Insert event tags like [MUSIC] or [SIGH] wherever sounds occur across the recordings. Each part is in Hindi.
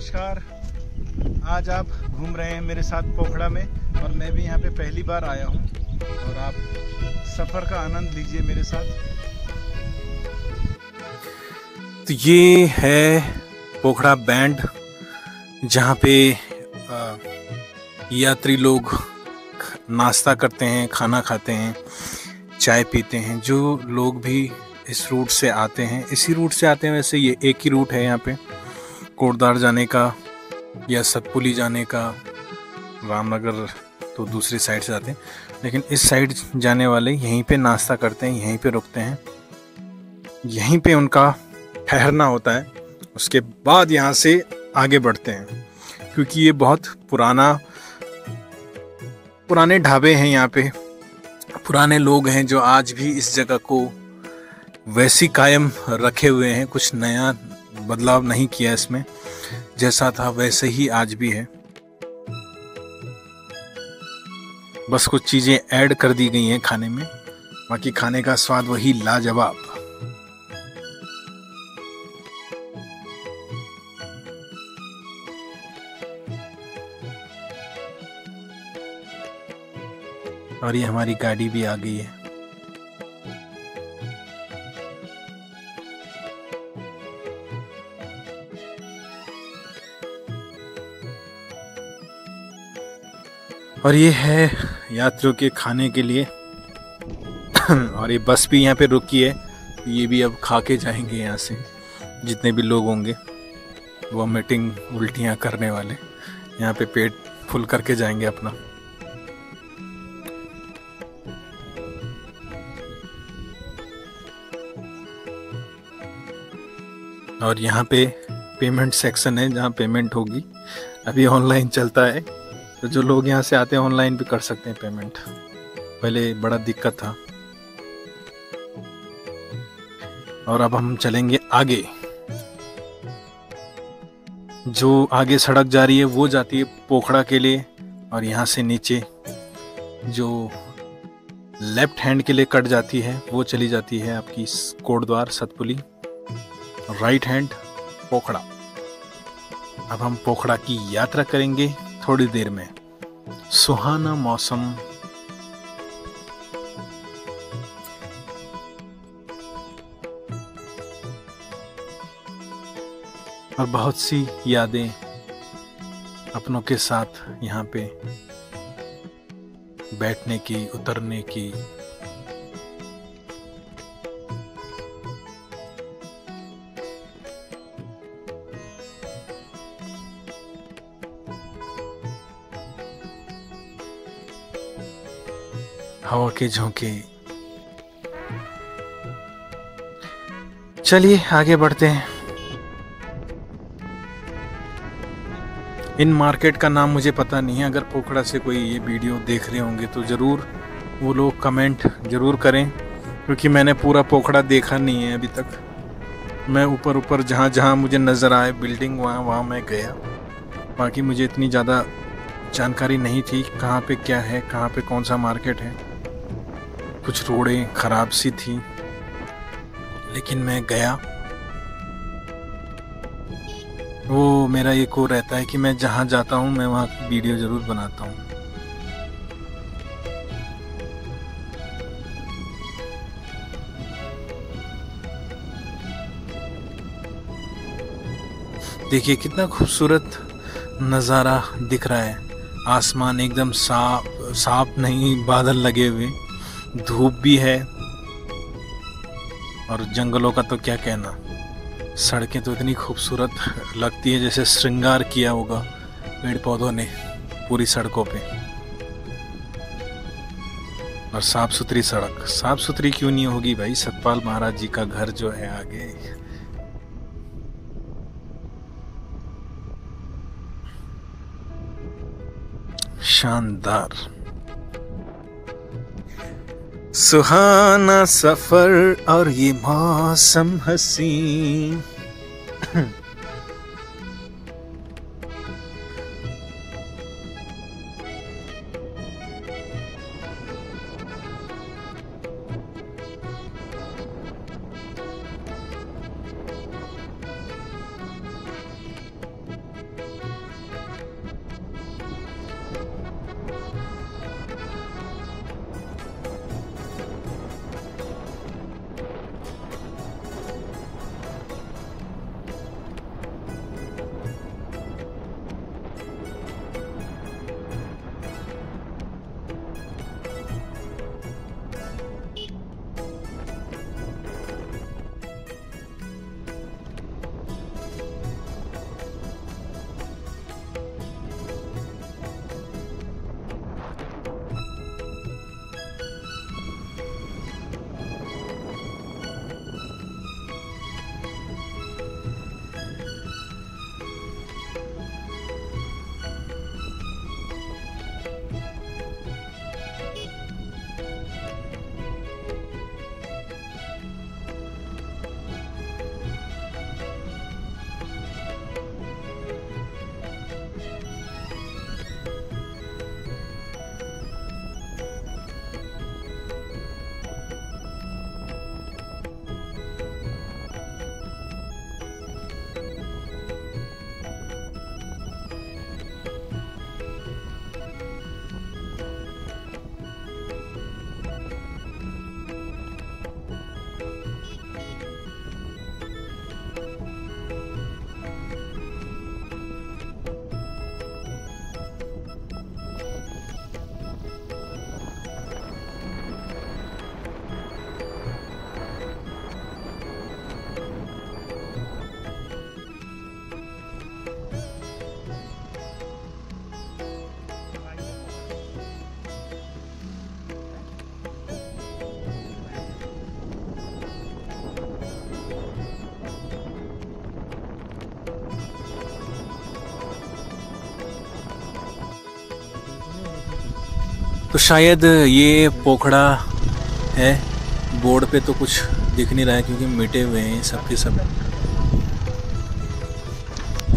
नमस्कार। आज आप घूम रहे हैं मेरे साथ पोखड़ा में और मैं भी यहाँ पे पहली बार आया हूँ और आप सफ़र का आनंद लीजिए मेरे साथ। तो ये है पोखड़ा बैंड जहाँ पे यात्री लोग नाश्ता करते हैं, खाना खाते हैं, चाय पीते हैं, जो लोग भी इस रूट से आते हैं। इसी रूट से आते हैं, वैसे ये एक ही रूट है यहाँ पे। कोटदार जाने का या सतपुली जाने का, रामनगर तो दूसरी साइड से आते हैं। लेकिन इस साइड जाने वाले यहीं पे नाश्ता करते हैं, यहीं पे रुकते हैं। यहीं पे उनका ठहरना होता है। उसके बाद यहाँ से आगे बढ़ते हैं। क्योंकि ये बहुत पुराना, पुराने ढाबे हैं यहाँ पे। पुराने लोग हैं जो आज भी इस जगह को वैसी कायम रखे हुए हैं। कुछ नया बदलाव नहीं किया इसमें। जैसा था वैसे ही आज भी है। बस कुछ चीज़ें ऐड कर दी गई हैं खाने में। बाकी खाने का स्वाद वही लाजवाब। और ये हमारी गाड़ी भी आ गई है। और ये है यात्रियों के खाने के लिए। [COUGHS] और ये बस भी यहाँ पे रुकी है। ये भी अब खा के जाएँगे यहाँ से। जितने भी लोग होंगे वॉमिटिंग उल्टियाँ करने वाले यहाँ पे पेट फुल करके जाएँगे अपना। और यहाँ पे पेमेंट सेक्शन है जहाँ पेमेंट होगी। अभी ऑनलाइन चलता है। तो जो लोग यहाँ से आते हैं ऑनलाइन भी कर सकते हैं पेमेंट पहले बड़ा दिक्कत था। और अब हम चलेंगे आगे। जो आगे सड़क जा रही है, वो जाती है पोखड़ा के लिए और यहाँ से नीचे जो लेफ़्ट हैंड के लिए कट जाती है, वो चली जाती है आपकी Kotdwar, Satpuli. Right hand Pokhra. अब हम पोखड़ा की यात्रा करेंगे थोड़ी देर में। सुहाना मौसम। और बहुत सी यादें अपनों के साथ यहाँ पे बैठने की, उतरने की के झोंके। चलिए, आगे बढ़ते हैं। इन मार्केट का नाम मुझे पता नहीं है। अगर पोखड़ा से कोई ये वीडियो देख रहे होंगे तो ज़रूर वो लोग कमेंट ज़रूर करें, क्योंकि मैंने पूरा पोखड़ा देखा नहीं है अभी तक। मैं ऊपर ऊपर, जहाँ जहाँ मुझे नज़र आए बिल्डिंग वहाँ वहाँ मैं गया। बाकी मुझे इतनी ज़्यादा जानकारी नहीं थी कहाँ पे क्या है, कहाँ पे कौन सा मार्केट है। कुछ रोडें ख़राब सी थी, लेकिन मैं गया। वो मेरा एक को रहता है कि मैं जहाँ जाता हूँ, मैं वहाँ की वीडियो ज़रूर बनाता हूँ। देखिए, कितना खूबसूरत नज़ारा दिख रहा है। आसमान एकदम साफ़ साफ़ नहीं, बादल लगे हुए। धूप भी है और जंगलों का तो क्या कहना। सड़कें तो इतनी खूबसूरत लगती है जैसे श्रृंगार किया होगा पेड़ पौधों ने पूरी सड़कों पे। और साफ़ सुथरी सड़क। साफ़ सुथरी क्यों नहीं होगी भाई? सतपाल महाराज जी का घर जो है आगे। शानदार। सुहाना सफ़र और ये मौसम हसी तो शायद ये पोखड़ा है। बोर्ड पे तो कुछ दिख नहीं रहा है क्योंकि मिटे हुए हैं सब के सब।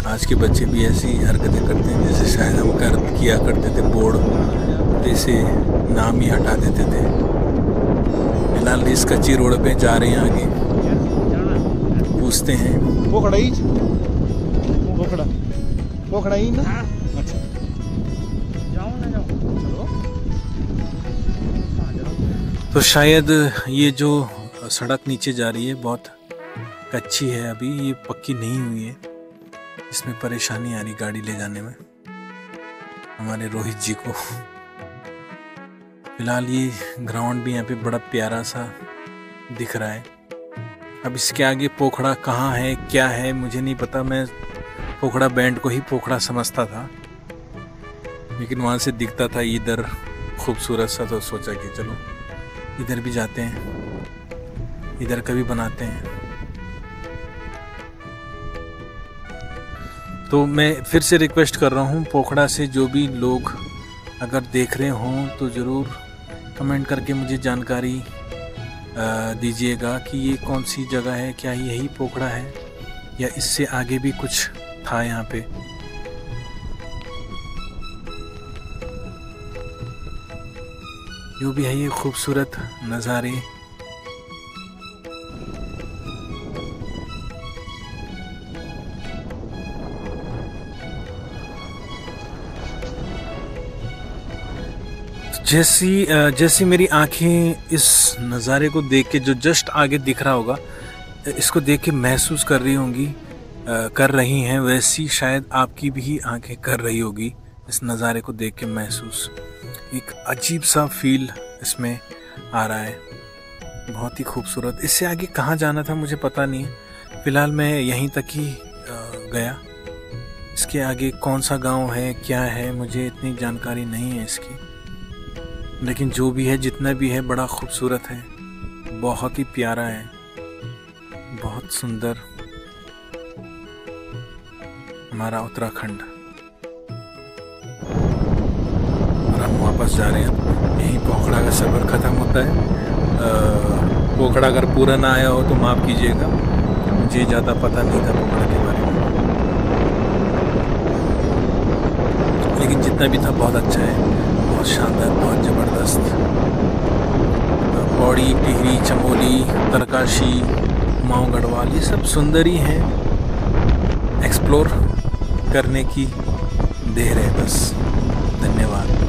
आज के बच्चे भी ऐसी हरकतें करते हैं जैसे शायद हम कर किया करते थे बोर्ड जैसे नाम ही हटा देते थे। फ़िलहाल इस कच्ची रोड पे जा रहे हैं आगे। पूछते हैं। पोखड़ा ही। पोखड़ा। पोखड़ा ही ना? तो शायद ये जो सड़क नीचे जा रही है, बहुत कच्ची है अभी, ये पक्की नहीं हुई है। इसमें परेशानी आ रही गाड़ी ले जाने में। हमारे रोहित जी को। फ़िलहाल ये ग्राउंड भी यहाँ पे बड़ा प्यारा सा दिख रहा है। अब इसके आगे पोखड़ा कहाँ है, क्या है, मुझे नहीं पता। मैं पोखड़ा बैंड को ही पोखड़ा समझता था। लेकिन वहाँ से दिखता था, इधर खूबसूरत सा तो सोचा कि चलो। इधर भी जाते हैं, इधर कभी बनाते हैं। तो मैं फिर से रिक्वेस्ट कर रहा हूँ, पोखड़ा से जो भी लोग अगर देख रहे हों तो ज़रूर कमेंट करके मुझे जानकारी दीजिएगा कि ये कौन सी जगह है, क्या यही पोखड़ा है, या इससे आगे भी कुछ था यहाँ पे। जो भी है ये खूबसूरत नज़ारे। जैसी जैसी मेरी आँखें इस नज़ारे को देख के, जो जस्ट आगे दिख रहा होगा, इसको देख के महसूस कर रही होंगी कर रही हैं, वैसी शायद आपकी भी आँखें कर रही होगी, इस नज़ारे को देख के महसूस। एक अजीब सा फील इसमें आ रहा है। बहुत ही खूबसूरत। इससे आगे कहाँ जाना था मुझे पता नहीं। फ़िलहाल मैं यहीं तक ही गया। इसके आगे कौन सा गाँव है, क्या है, मुझे इतनी जानकारी नहीं है इसकी। लेकिन जो भी है, जितना भी है, बड़ा खूबसूरत है। बहुत ही प्यारा है। बहुत सुंदर। हमारा उत्तराखंड। वापस जा रहे हैं। यहीं पोखड़ा का सफ़र ख़त्म होता है। पोखड़ा अगर पूरा ना आया हो तो माफ़ कीजिएगा। मुझे ज़्यादा पता नहीं था पोखड़ा के बारे में। लेकिन जितना भी था, बहुत अच्छा है। बहुत शानदार, बहुत ज़बरदस्त। पौड़ी, टिहरी, चमोली, तरकाशी माओ गढ़वाल, ये सब सुंदर ही हैं। एक्सप्लोर करने की देर है बस। धन्यवाद।